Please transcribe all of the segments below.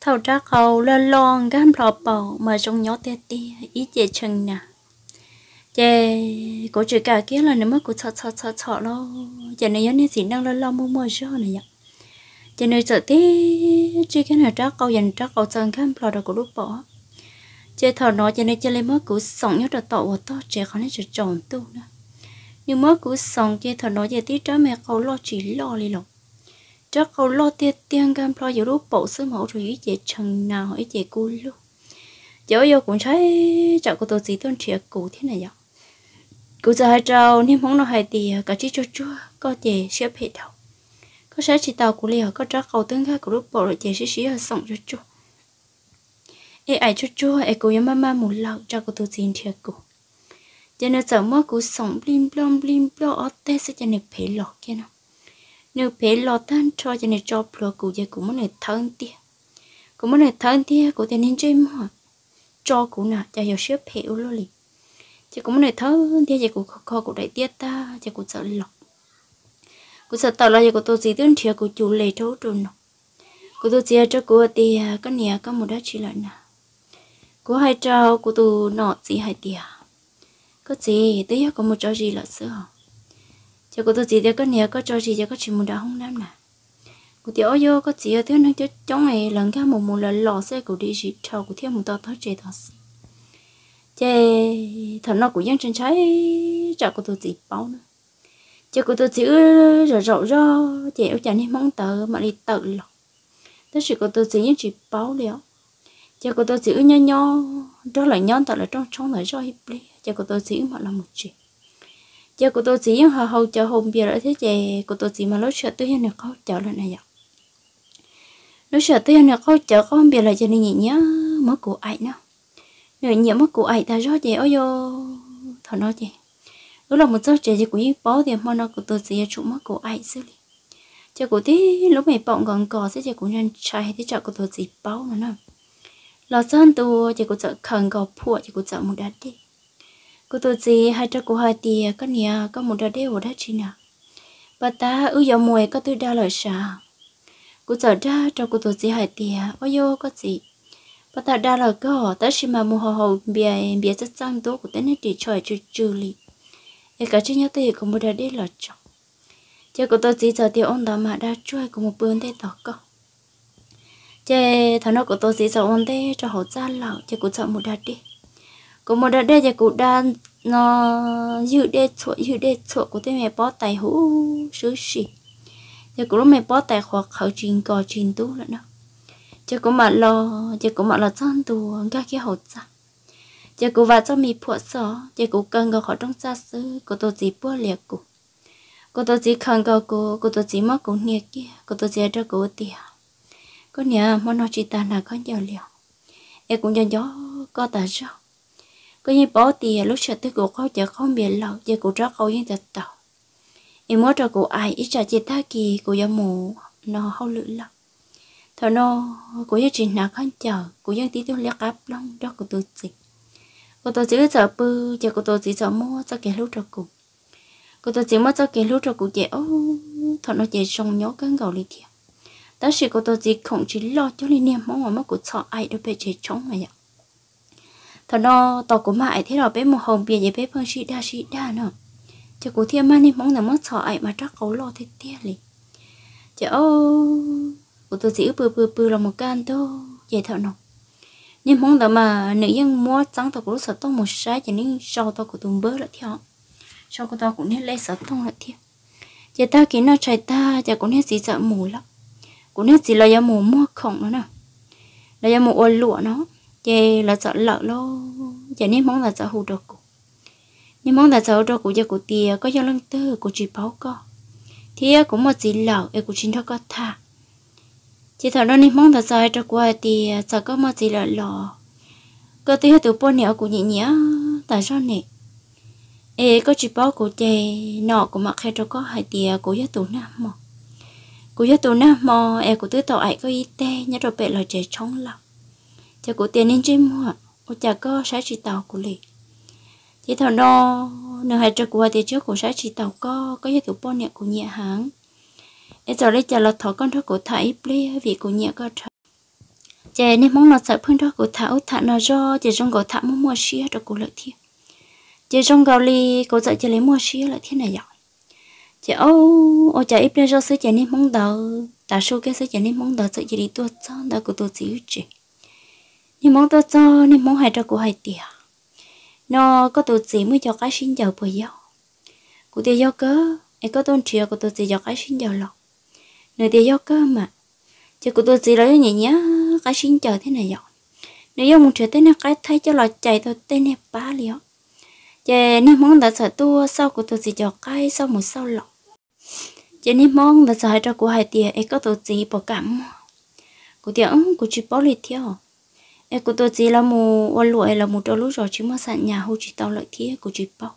thầu ra cầu lên lon gam lò bầu mà trong nhỏ tê tê, ý chè chừng nè. Chè cổ chữ cả kia là nếu mà cổ chọ chọ chọ chọ lo. Chè này nhớ nên chỉ năng lên lo mua mua cho này vậy chế này sợ tê chỉ cái này ra câu dành ra câu chân gam lò được cổ lúc bỏ. Chè thầu nó chè này chè lên mới cổ sống nhớ được tàu to chè khó nên chỉ tròn tu nữa. Nhưng mới cổ sống chè thầu nó chè tí trái mẹ câu lo chỉ lo đi lộc chắc câu lo tiết tiền gam lo giờ lúc bộ sớm mẫu rồi dễ chị chừng nào hỏi dễ cú luôn giờ giờ cũng thấy chắc của tôi chỉ tôn thiệt cụ thế này vậy cụ giờ hai trâu nên mong nó hai tì cả chỉ cho chua, có dễ xếp hệ đầu có sẽ chỉ tàu của liều có chắc câu tương khác của lúc bộ rồi dễ xí xí ở sống cho chua. Ai ai cho chua, ai cụ nhà mama muốn lần cho của tôi chỉ thiệt cụ giờ nó sợ mất cụ sống blim blom blim blom ở tết sẽ cho nên phải lọt kia nào nếu bé lo tan cho cho nên cho pro cụ giờ cũng muốn này thân tia. Cũng muốn này thân tia cụ tiền nên chơi mà cho cụ nào cho hiểu xếp bé luôn liền chứ cũng muốn này thân tia giờ cụ khó cụ đại tiết ta giờ cụ sợ lọc. Cụ sợ tao là giờ cụ tôi gì tương thiệt cụ chủ lệ thấu trâu nọ. Cụ tôi chỉ cho cụ thì có nhà có một đá chỉ lại nè cụ hai trâu cụ tôi nọ gì hai tia. Có gì tới có một trò gì là sữa cho cô tôi chỉ để có nhớ có cho gì cho có chuyện một đã không nam nè? Cô tiểu yo có chỉ ở thiếu năng cho chống này, lần khác một một lần lò xe của đi chỉ cho của thiếu một to thoát chế tháo chế thằng nó cũng dân trên trái, cho cô tôi chỉ báo nữa. Cho cô tôi chỉ rõ rộ ro chế ở chả nên mong tờ, mà đi tự lò tất sự cô tôi chỉ những chỉ báo liệu cho cô tôi chỉ nho nho, đó là nhon tờ là trong trong là cho hiệp lý. Cho cô tôi chỉ mà là một chuyện giờ của tôi chỉ họ hậu cho hôm bia rồi thế chị của tôi chỉ mà lúc sợ tôi hiện được khó chợ lần này vậy lúc sợ tôi hiện được khó có không bia là cho nên nhỉ nhớ, mất cụ ai nữa. Nếu nhớ mất cụ ai ta rõ chị ôi yo thằng nó chị lúc là một số chị chỉ cũng bỏ tiền mà nó của tôi chỉ chủ mất cụ ai xử lý. Cho của tí, lúc mày bọng còn cò sẽ chị cũng nhân chạy thì chợ của tôi chỉ bó mà nó lò sơn tôi chị cũng sợ khẩn gò phụ chị cũng sợ một đợt đi cô tôi gì hai cha cô hai tia có nhà có một đứa đeo đó chị nào bà ta ư giờ mùi có tôi đa lời sao cô giờ ra cho cô tôi gì hai tia ôi yo có gì? Bà ta đa lời có ta chỉ mà mua hồ hồ bia bia rất sang tốt của tên này chỉ chơi chơi chơi li e cả chị nhớ tôi có một đứa đeo lời chồng chứ cô tôi gì giờ thì ông ta mà đã chơi có một bữa thế tao có chứ thằng nó của tôi gì giờ ông thế cho họ ra lão chứ cô sợ một đứa đi có một đợt đây giờ cụ đan nó ờ, dự đề chỗ dự đề chỗ của tôi mẹ bó tay hú sứ sĩ giờ cụ lúc mẹ bó tay hoặc khẩu trình cò trình tu nữa đó. Giờ cụ mà lo giờ cụ mà lo chân tu các cái hậu ra. Giờ cụ vào cho mi phụ sở giờ cụ cần có khỏi trong xa xứ cô tôi chỉ bua liệt cụ. Cô tôi chỉ khăn go cô cô tôi chỉ mất cô nghe kia cô tôi chỉ cho cô tiền có nhà mà nó chỉ ta là có nhiều liều em cũng cho gió có ta sao có như bỏ tiền lúc sợ tới cụ khó chở không biết lâu giờ cụ rất khó yên tật tàu. Em muốn cho cụ ai, ít trả chị ta kỳ, cụ giờ mù, nó không lựa lắm thọ nó cụ giờ chỉ nào không chờ, cụ giờ tí tôi lấy cáp long đó cụ tôi gì cụ tôi chỉ sợ bư, giờ cụ tôi chỉ sợ mua, cho kẻ lúc cho cụ. Cụ tôi chỉ mua cho kẻ lúc cho cụ chị ô thọ nó chị xong nhớ cái gầu đi thiệt đó là cụ tôi chỉ không chỉ lo cho liên niệm mong mà mất cổ sợ ai đâu phải chỉ chống mà vậy thọ nó tao cố mãi thế rồi bé một hồng bia vậy bé phương sĩ đa sĩ đa nữa. Chứ cố thiên mang đi mong là mất sợ ấy mà chắc cấu lo thế tia liền chứ ô cô tôi chỉ bự bự bự là một can thôi vậy thọ nó nhưng mong là mà nữ nhân mua trắng tao cố sợ tông một sai cho nên sau tao của tùng bớt lại theo sau của tao cũng nên lấy sợ tông lại theo chờ ta kiến nó chạy ta chờ cũng nên gì sợ mù lắm. Cũng nên gì là giờ mù mua khổng nữa nè. Là giờ mù ôn lụa nó chê là sợ lợ lo chả nên mong là sợ hụt được cụ nhưng mong là sợ được cụ cho cụ tia, có cho lăng tư cụ chỉ báo co thì cũng một gì lợ em cụ chính cho có tha. Chỉ thở đó nên mong là sợ cho qua thì sợ có một gì lợ lọ có tia từ bao nhiêu cụ nhẹ nhẹ tại sao nè? Ê, có chỉ báo cụ chê, nọ của mặc hay cho có hai tìa cụ giá tủ nam mò cụ giá tủ nam mò em cụ tứ tàu ấy có y tê, nhớ rồi bệ lời trẻ trống lòng cho cụ tiền nên chim mua cô chả có sáng chỉ tàu của lì chỉ thằng đó nửa hai triệu của thì trước của sáng chỉ tàu có có gì thủ bao nhiêu của nhẹ hàng em giờ lấy chả là thọ con thôi của thải ple vì của nhẹ có thọ chị nên mong nó sợ phương đó của thảo thả nó do chỉ trong cổ thả muốn mua xía cho cô lợi thiên. Chỉ trong gạo lì cô dạy chỉ lấy mua xía lợi thiên này giỏi. Chị ô ô, chả ít do sữa chị nên mong đợi ta số cái sẽ chị nên mong đợi sợ chỉ đi tua cho đã của tôi chỉ chị nhưng mong tôi cho nên mong hai cho cô hai tiền nó có tôi chỉ mới cho cái xin giờ bây giờ của tiền do cơ em có tôn triệu của tôi chỉ cho cái xin giờ lọ nơi tiền do cơ mà chứ của tôi chỉ lấy nhẹ nhá cái xin chờ thế này rồi nếu như một chuyện thế này cái thấy cho lọ chạy tôi tên này ba liệu chị nếu mong đã sợ tua sau của tôi chỉ cho cái sau một sau lọ chị nên mong đã sợ cho của hai tiền em có tôi chỉ bỏ cảm của tiền của chị bỏ liệt theo e của tôi chỉ là một ô lụa là một trâu lúa rồi chứ mà sẵn nhà hô chỉ tao lợi thế của chị bao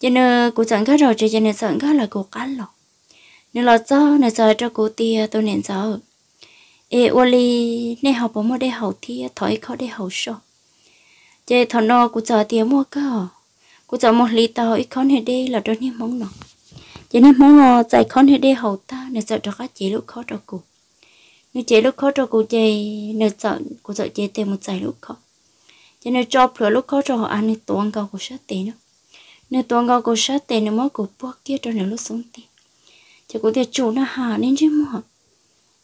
cho nên của chẳng khác rồi, cho nên chẳng khác là của cá lọ. Nên là cho nên giờ cho cô tia, tôi nên giờ e ô li nên học bố đây học thì thổi khó đây học số chế thằng nó cô chờ tia mua cơ. Cô chờ một lít tàu ít khó này đây là đôi nên mong nó cho nên mong nó chạy khó này đây học ta, nên giờ cho các chị lúc khó cho cô nếu chế lúc khó cho cô chế nợ sợ, cô sợ chế tiền một giải lúc khó cho nên cho phở lúc khó cho họ ăn nên tuôn cao của sát tiền nữa nên tuôn cao của sát tiền nên mất của bố kia cho nên lúc sống tiền cho cô tiền chủ nó hà nên chứ mà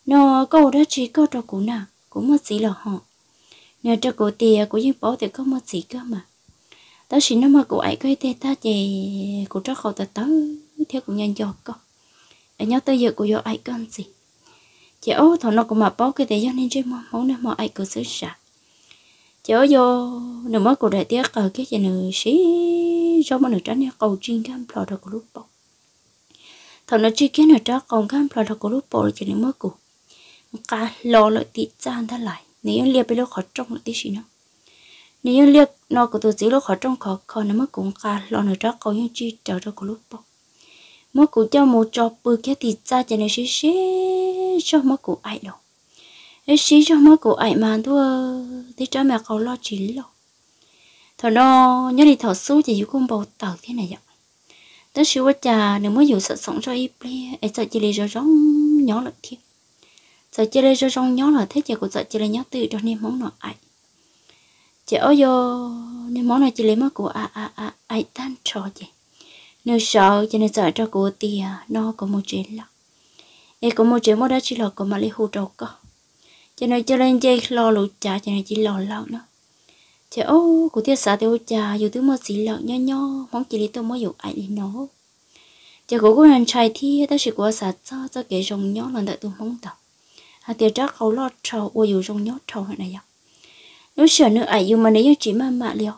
nó câu đó chỉ câu cho cô nào cũng mất gì là họ. Nên cho cô tiền của những bảo thì có mất gì cơ mà. Đó chỉ nó mà cô ấy cái tê ta thì của cho họ ta tới theo cũng nhân cho con ở nhau tới giờ của vô ai con gì? Chị ố thằng nó cũng mà bó cái để cho nên chơi mà món nó mà ai cứ sửa sạ chị ố vô nửa mới cụ đại tiếc ở ờ, cái gì nửa xí cho mà nửa tránh cầu chuyên cam plot được lúc bảo thằng nó chơi cái nửa cho còn cam plot được lúc bảo chỉ nửa mới cụ cả lo lại tí chan ta lại. Nếu liệp bị lo khó trong lại tí gì nữa nếu liệp nó của tôi chỉ lo khó trong khó khó nó mới cũng cả lo nửa đó cầu những chi trở ra của lúc bọc mới cũng cho một trò bự cái tí cha cho nên xí xí cho mắc cụ ai đâu ấy xí cho mắc cụ ai mà thua thì cho mẹ cậu lo chỉ lo thằng nó nhớ đi thọ số chỉ con bầu tàu thế này vậy tới xíu quá trà nếu mới dùng sợ sống cho ít ple ấy sợ chỉ lấy rồi rong nhỏ lại thiệt. Sợ chơi lấy cho rong nhỏ là thế chị cũng sợ chơi lấy nhớ tự cho nên món nọ ai chị ở vô nên món này chỉ lấy mắc của à à à ai tan trò chị nếu sợ, cho nên sợ cho cụ tiền nó có một chuyện lắm em có một chuyện mà đó chỉ là có mà lấy hù đầu cơ cho nên cho nên dây lo lụt cha cho nên chỉ lo lợn nữa chị ô cô tiết xả tiêu cha dù thứ mà xí lợn nho nho món chỉ lấy tôi mới dụ ai đi nó, chị cô có anh trai thì ta chỉ có xả cho cho cái rồng nhỏ lần đợi tôi mong tập hà tiêu chắc khâu lo trầu, ôi dù rồng nhỏ trầu hay này nếu sợ nữa ai dù mà nếu chỉ mà mạ liệu,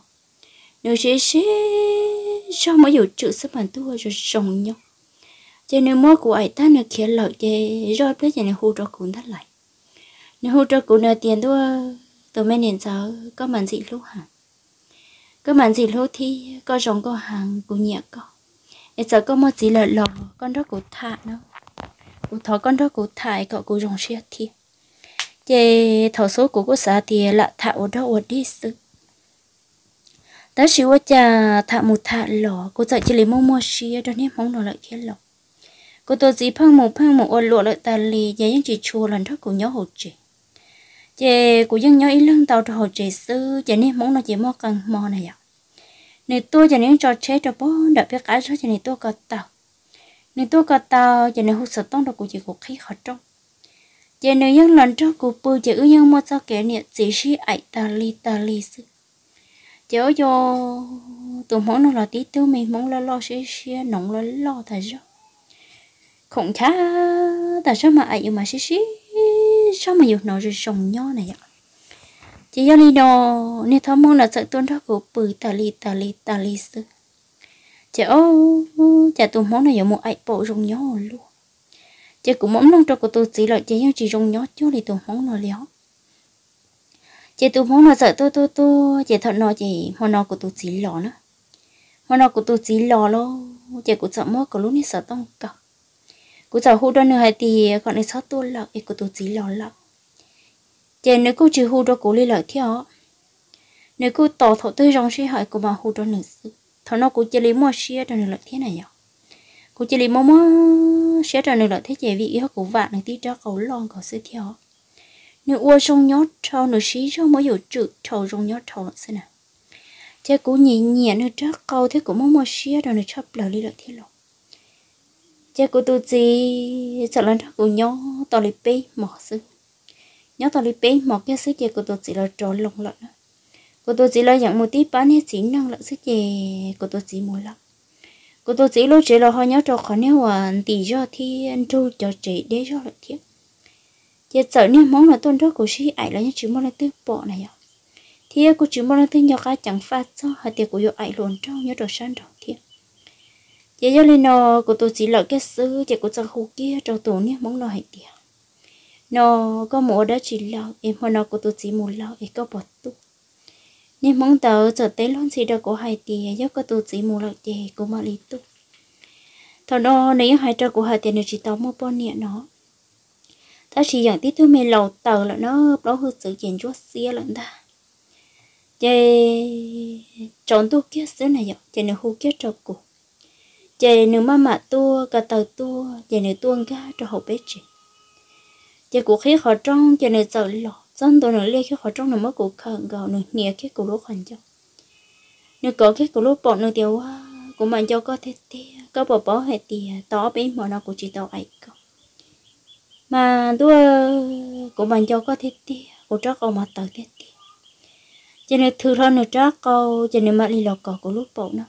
nếu sẽ sẽ cho mới dụ chữ sức bản tu rồi rồng nhót cho nên mỗi của ấy ta nó khiến lợi cái rồi bây giờ nó hút cho cuốn thắt lại nó hút cho cuốn nợ tiền thua, tôi mới nên sao có màn gì lúc hả? Có màn gì lúc thì có rồng có hàng của nhẹ có. Em sợ có một gì lợi lò con đó của thả nó. Của thọ con đó của thải cậu của rồng xe thì chị thọ số của cô xã thì là thả ở đó ở đi sự ta chỉ qua cha thả một thả lỏ, cô sợ chỉ lấy mong mua xe cho nên mong nó lại kia lò cô tôi chỉ phăng một phăng một, ôn lụa lợi ta lì giờ những chị chua lần đó của nhớ hồ chị chị của dân nhớ ý lưng tàu hồ chị sư giờ nên muốn nó chị mua cần, mò này ạ. Nên tôi giờ nên cho chế cho bố đợi biết cái số cho nên tôi có tàu. Nên tôi có tàu cho nên hút sợ tông được của chị của khí khó trong giờ nếu những lần trước của bư chị ưu những mua sao kẻ niệm chỉ si ai ta li ta li sư chớ cho tụi món nó là tí tiêu mình muốn lo lo, xí xí, nóng lo lo thật rồi không khá tại sao mà ai mà xí xí. Sao mà dùng nó rồi sòng nho này ạ? Chỉ do đi đó nên thầm mong là sợ tuôn đó của bự ta li ta li ta li sư chả chả tụi món này giống một ai bộ rong nhó luôn. Chả cũng món nông trâu của tôi chỉ là chỉ chỉ rong nhó chứ thì tụi món nó léo. Chả tụi món nó sợ tôi tôi tôi chả thật nó chỉ món nó của tôi chỉ lò nữa món nó của tôi chỉ lò luôn chả cũng sợ mất có lúc này sợ tông cọc cũng sợ hú đó nữa hay thì còn này sợ tôi là cái của tôi chỉ lò là chả nếu cô chỉ hú đó cố lên lợi theo nếu cô tỏ thọ tư rong sẽ hỏi của bà hú đó nữa sự thằng nó cũng chỉ lấy mua xe cho nên là thế này nhở cô chỉ lấy mua mua xe cho nên là thế chế vì họ cũng vạn này tí cho cầu lon cầu sẽ theo nếu uo trong nhót trâu nếu xí cho mới hiểu chữ trâu trong nhót trâu là thế nào. Thế cũng nhẹ nhẹ nữa chắc câu thế cũng mua mua xe rồi nữa chấp lời đi lợi thế lộ thế cô tôi chỉ sợ lần đó cô nhó tao lấy bê mỏ sư nhó tao lấy bê mỏ cái sư thế cô tôi chỉ là tròn lồng lợn cô tôi chỉ là nhận một tí bán hết chỉ năng lợn sư gì cô tôi chỉ một lần cô tôi chỉ lúc chỉ là họ nhớ cho khó nếu mà tỷ do thì anh chu cho chị để cho lợi thiệt giờ sợ nếu món là tôn đó của sĩ ảnh là những chữ món là tư bộ này ạ thì cô chữ món là tư nhỏ cái chẳng phát cho hạt tiệc của yêu ảnh luôn trong nhớ đồ sáng rồi giờ giờ lên nó của tôi chỉ là cái sư chỉ của trang khu kia, trong tủ nhé món nó hay tiền nó có một đã chỉ lâu em hoa nó của tôi chỉ một lâu em có bỏ tu nên mong tờ trở tới luôn chỉ đâu có hai tiền giúp có tôi chỉ một lại tiền của mà lý tu thằng nó nếu hai trâu của hai tiền chỉ tao mua bao nhiêu nó ta chỉ dạng tiếp thu mày lầu tờ là nó đó hư sự kiện chúa xia lận ta. Chơi chọn tu kia xứ này vậy chơi nó hư kia trâu của chè nửa mà mạ tua cả tàu tua, chè nửa tuôn ga cho hậu bếp chị chè của khi họ trong chè nửa sợ lọ. Dân tôi nửa lê khi họ trong nửa mất của khẩn gạo nửa nhẹ khi của lúa khoản cho. Nửa có khi của lúa bọn nửa tiêu hoa của bạn cho có thế tia có bỏ bỏ hệ tia tỏ bé mọi nó của chị tàu ấy không mà tôi của bạn cho có thế tia của trác ông mà tàu thế tia cho nên thử thôi nửa trác câu cho nên mà đi lọt cỏ của lúa bọn nó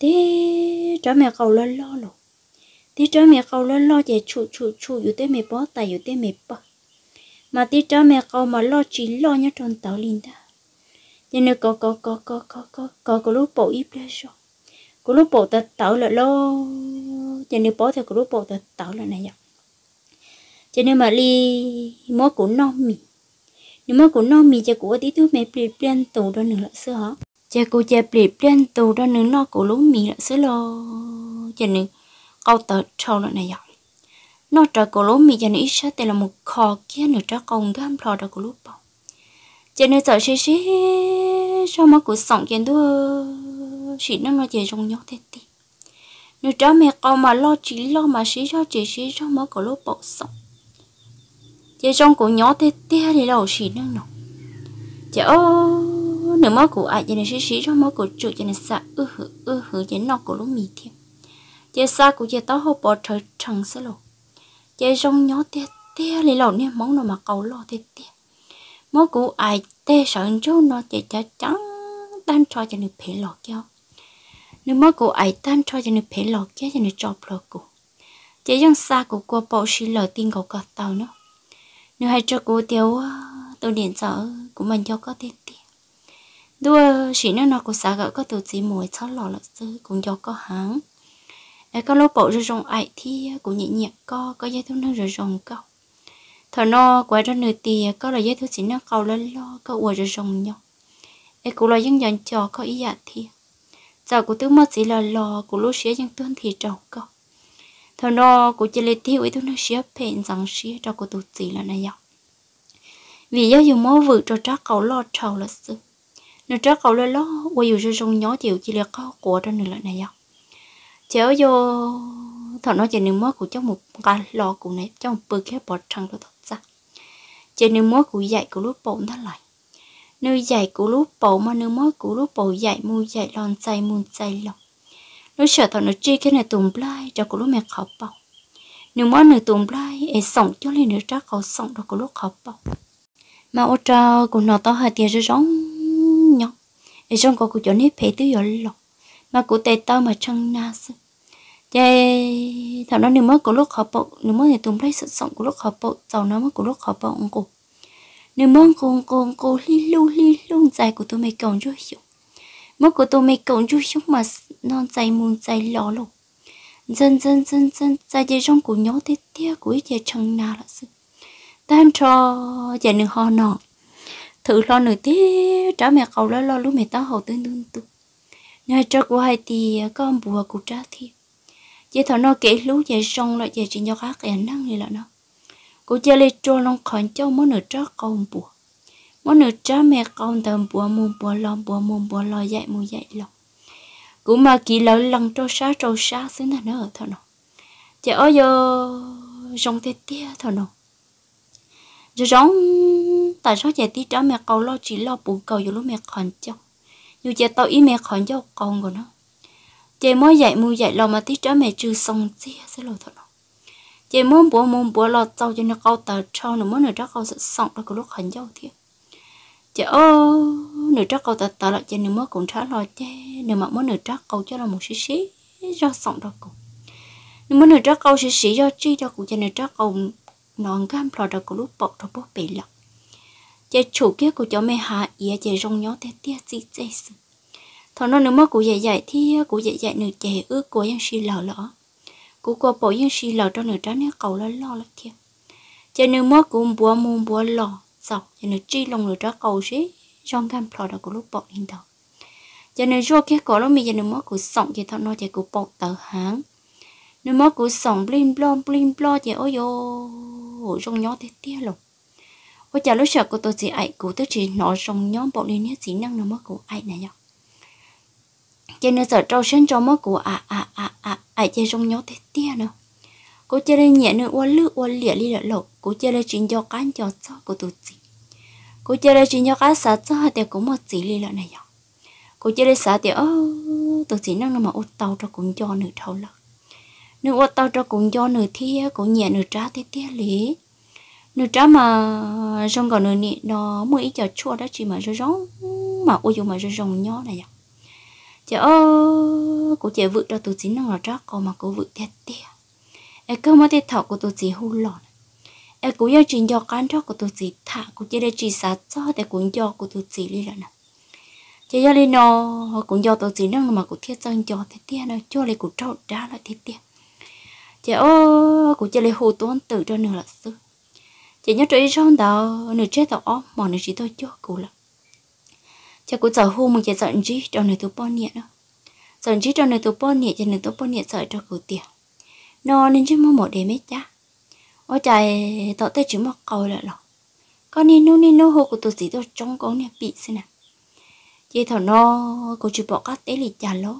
thế trở mẹ cầu lên lo lộ thế trở mẹ cầu lên lo về chu chu chu yếu tế mẹ bỏ tài yếu tế mẹ bỏ mà thế trở mẹ cầu mà lo chỉ lo nhớ trong tàu liền ta. Cho nên có có có có có có có có lúc bỏ ít đấy rồi có lúc bỏ ta tàu là lo. Cho nên bỏ thì có lúc bỏ ta tàu là này vậy cho nên mà đi mua của non mì. Nếu mà của non mì cho của tí thứ mẹ bị bên tù đó nữa là xưa hả? Cho cô cha bị plan tù đó nữa, nó cổ lúc mì lại sữa lo cho nên câu tờ trâu là này giọng nó trở cổ lúa mì cho nên ít sát là một kho kia nữa trở công gam lò trở cổ lúa bao cho nên sợ xí xí, sao mà cổ sống kiến đua chỉ nó nó chỉ trong nhóc thế tí. Nếu trở mẹ con mà lo chỉ lo mà xí cho chỉ xí cho mà cổ lúa bao sống. Chỉ trong cổ nhỏ thế tí thì đâu xí nó nó chỉ ô nếu mà cổ ai cho nên xí xí cho mà cổ chịu cho nên sợ ư hử ư hử cho nó cổ lúc mì thêm chơi xa cổ chơi tao hộp bỏ trời trăng sẽ lộ. Chơi rong nhỏ tê tê lấy lộ nè món nào mà cầu lo tê tê món cụ ai tê sợ chú nó chạy chả trắng, tan cho cho nên phải lọt cho nếu món cụ ai tan cho cho nên phải lọt cho cho nên chọc lọt cụ chơi rong xa của cô bảo xí lờ tin cầu cả tàu nữa nếu hai cho cô tiêu tôi điện sợ của mình cho có tê tê đua chỉ nó nó có xã gỡ có từ chỉ mùi cháu lò là sư cũng do có hãng. Ai có lỗ bộ rồi rồng ai thì cũng nhẹ nhẹ, có có dây thun nó rồi rồng câu thở nó quay ra nửa tì, có là dây thun chỉ nó cầu lên lo, có uổng rồi rồng nhau. Ai cũng là dân dần trò có ý dạ thì. Giờ của tứ mất chỉ là lò, của lúc xía dân tuân thì trầu câu thở nó của chỉ lấy tiêu ấy tôi nó xía phèn rằng xía cho của tôi chỉ là này dọc vì do dùng mô vượt cho chắc cậu lo trầu là sự nó trắc cậu lên lo quay dù rơi rong nhó chịu chỉ là có của trên nửa lại này dọc chéo vô thằng nó chỉ nên mối của trong một cái lò của này trong bự kia bỏ trăng đó thật ra chỉ nên mối của dạy của lúc bỗng đó lại. Nếu dạy của lúc bỗng mà nếu mối của lúc bỗng dạy mu dạy lon dạy mu dạy lon nó sợ thằng nó chi cái này tùng blai cho của lúc mẹ khóc bọc nếu mối nửa tùng blai ấy sống cho lên nửa trắc cậu sống đó của lúc khóc bọc mà ô trao của nó to hơi tiền rồi rong nhóc ấy trong cô của chỗ nếp phải tứ giờ lọc. Mà cụ tệ tao mà chân na sư. Vậy thằng nó nếu mới của lúc họ bộ nếu mới thì tụm lấy sự sống của lúc họ bộ giàu nó mới của lúc họ bộ ông cụ. Nếu mới cô cô cô li lu li lu dài của tôi mày cầu chưa hiểu. Mới của tôi mày cầu chưa hiểu mà non dài muôn dài lò lục, dân dân dân dân dài dài trong của nhỏ tê tia của ít dài chân na là sư. Tan cho dài nửa ho nọ thử lo nửa tí, trả mẹ cầu lo lo, lúc mẹ tao hậu tương tương tu. Nhà cho của hai thì con bùa cụ trả thì chỉ thằng nó kể lú về xong lại về chỉ cho khác cái năng này là nó. Cô chơi lên cho nó khỏi cho mỗi nửa cho con bùa. Mỗi nửa cho mẹ con tầm bùa mồm bùa lo bùa mồm bùa lo dạy mù dạy lo. Cũng mà kỳ lỡ lần cho sát cho sát xứng là nó ở thằng nó. Chỉ ở giờ trong thế tia thằng nó giờ giống tại sao chạy tí cho mẹ cầu lo chỉ lo bù cầu dù lúc mẹ khẩn cho dù chạy tao ý mẹ khẩn cho con của nó. Chạy mới dạy mua dạy lo mà tí cho mẹ chưa xong chia sẽ lo thật chạy muốn bố muốn bố lo tao cho nó câu tờ cho nó muốn nó chắc cầu sẽ xong đó có lúc khẩn cho thiệt chạy ô nửa trắc câu tờ tờ lại chạy nửa mới cũng trả lo chứ. Nửa mà muốn nửa trắc câu cho là một xí xí do xong đó cũng. Nửa muốn nửa trắc câu xí xí, do chi cho cũng chạy nửa trắc câu non gam plò đó cũng lúc bỏ đó bố bể lắm chị chủ kia của cháu mẹ hạ ý chị rong nhó thế tia chi chạy sự thọ nó nếu mà cụ dạy dạy thì cụ dạy dạy nửa chạy ước của yên si lò lỡ cụ có bỏ yên si lò cho nửa trái nửa cầu lo lo là thiệt. Cho nếu mà cụ bùa môn bùa lò sọc cho nửa chi lòng nửa trái cầu xí rong gam plò đó cũng lúc bỏ lên đầu cho nên rồi kia có lúc mình cho nên mất cụ sống thì thọ nó chạy cụ bọc tờ háng nếu mà cứ sống blim blom blim blon thì ôi yo rong nhó thế tia lộc. Ôi chả lúc sợ của tôi chỉ ai của tôi chỉ nói rong nhó bộ liên nhé chỉ năng nó mất của ai này nhở cho nên sợ trâu sinh cho mất của à à à à ai chơi rong nhó thế tia nữa. Cô chơi lên nhẹ nữa uốn lư uốn lịa đi lợn. lộc cô chơi lên chuyện cho cán cho cho của tôi chỉ. Cô chơi lên chuyện cho cá sát cho thì cũng một chỉ đi lợ này nhở cô chơi lên sát thì ơ, tôi chỉ năng nó mà ô tàu cho cũng cho nửa thâu lợ nếu ô tao cho cũng do nửa thia, cũng nhẹ nửa trá thế tia lý. Nửa trá mà trong còn nửa nị nó mới ít cho chua đó, chỉ mà rồi rong, mà ôi dù mà rồi rong nhỏ này à. chị ơ, cô chị vự cho tụi chính năng là trả còn mà cô vự thế tia em cơ mà thế thọ của tụi chị hù lòn em cũng do chuyện do cán cho của tụi chị thả cũng chỉ để chỉ sát cho để cũng do của tụi chị đi là nè. Chỉ do lên nó, cũng do tụi chị năng mà cũng thiết chân cho thế tia nó cho lấy cũng trâu đá lại thế tia chị ô cụ chị lấy hồ tuấn tự cho nửa là sư. Chị nhớ trời trong đó nửa chết tao mà nửa chỉ tôi cho cụ là chị cũng sợ hù mình chị giận gì cho nửa tôi bao nhẹ đó. Giận gì cho nửa tôi bao nhẹ cho nửa tôi bao nhẹ sợ cho cụ tiền nó nên chứ mua một để mấy cha. Ô chạy tao tới chỉ một câu là rồi con đi nô đi nô, hồ của tôi chỉ tôi trong con này bị xin à. Chị thằng nó, cô chỉ bỏ các tế lì chả lỗ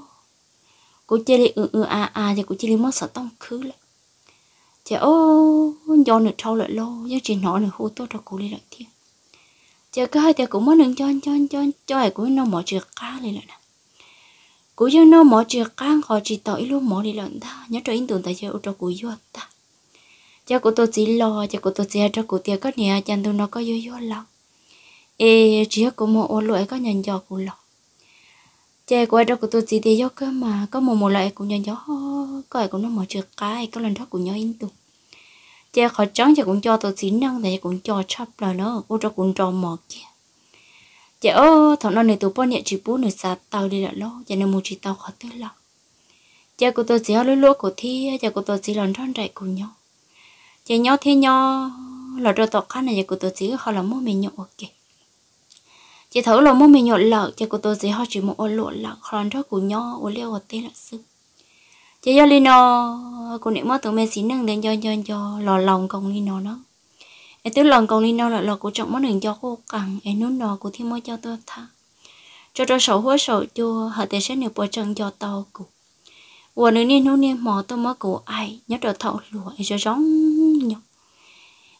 cô chơi đi ừ ừ à à thì cô chơi đi mất sợ tông khứ lại chị ô, do nữa trâu lại lô do chị nọ nữa hô tôi cho cô đi lại thiên chị cái hai thì cũng muốn đừng cho cho cho cho ai cũng nó mở chuyện cá lên lại nè. Cô cho nó mở chuyện cá khỏi chỉ tội luôn mở đi lại ta nhớ cho in tưởng tại chơi cho cô vô ta. Cho cô tôi chỉ lo cho cô tôi chỉ cho cô tiền có nhà chẳng tôi nó có vô vô lòng ê chỉ có một ô lỗi có nhận cho cô lo chè của đó của tôi chỉ để cho cơ mà có một một lại cũng nhận gió. Có ai cũng nó mở chưa cái có lần đó cũng nhớ in tụ chè khỏi trắng chè cũng cho tôi chỉ năng thì cũng cho chấp là nó ô cho cũng cho mở kia chè ô thằng nó này tôi bao nhiêu chỉ bố nửa sạt tàu đi là lo chè nên một chỉ tàu khó tư lo chè của tôi chỉ ở lúa của thi chè của tôi chỉ lần tròn chạy cùng nhau. Chè nhau thế nhau là đồ tọt khác này chè của tôi chỉ họ là mua mình nhau ok chị thử là mua mình nhộn lợ cho cô tôi gì họ chỉ một ô lụa lợ còn đó của nhau ô liêu ở tên là sư chị linh lino, cô niệm mất tụi mình xin nâng đến cho cho cho lò lòng công lino nó em tức lòng công lino là lò của trọng mất đừng cho cô cẳng em nút nó của thiên mới cho tôi tha. Cho cho sầu hối sầu cho họ tiền sẽ được bồi chân cho tao cụ. Và nữ niên nó niên mò tôi mới của ai, nhớ được thọ lụa em cho giống nhóc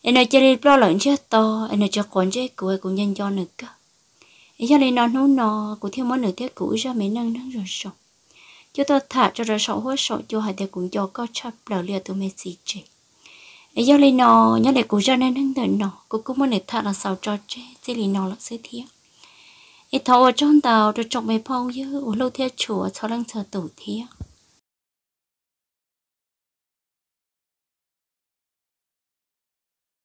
em nói chơi đi lo lợn chết to em nói cho con chết của cũng nhân cho nữa cơ cho nên nó nấu nọ cũng thiếu món nửa tiết cũ ra mấy năng năng rồi sổ. Chúng tôi thả cho rồi sổ hối sổ cho hai tiết cũng cho có chấp lỡ liệt tụi mình gì chứ ấy cho nên nó nhớ để cũ ra nên năng đợi nọ cũng cũng muốn để thả là sao cho chế chỉ lý nó là sẽ thiếu. Ấy thầu ở trong tàu, rồi trồng mấy phong dư ở lâu theo chùa sau lăng chờ tủ thiếu